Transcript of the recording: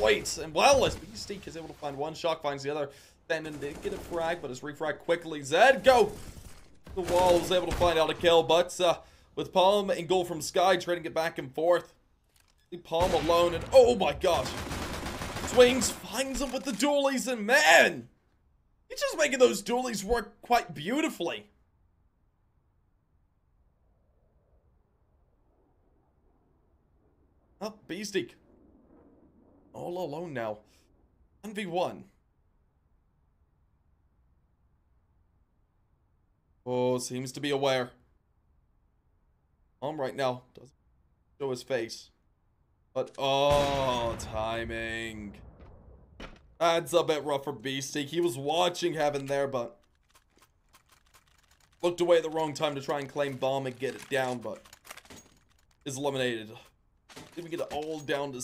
wait. And well, as Beastique is able to find one, Shock finds the other. Fenton did get a frag, but his refrag quickly. Zed, go! The wall was able to find out a kill, but uh, with Palm and goal from Sky trading it back and forth. Palm alone, and oh my gosh. Swings, finds him with the dualies, and man! He's just making those dualies work quite beautifully. Oh, Beastique. All alone now. 1v1. Oh, seems to be aware. Palm right now doesn't show his face. But, oh, timing. That's a bit rough for Beastie. He was watching Heaven there, but looked away at the wrong time to try and claim bomb and get it down, but is eliminated. Did we get it all down to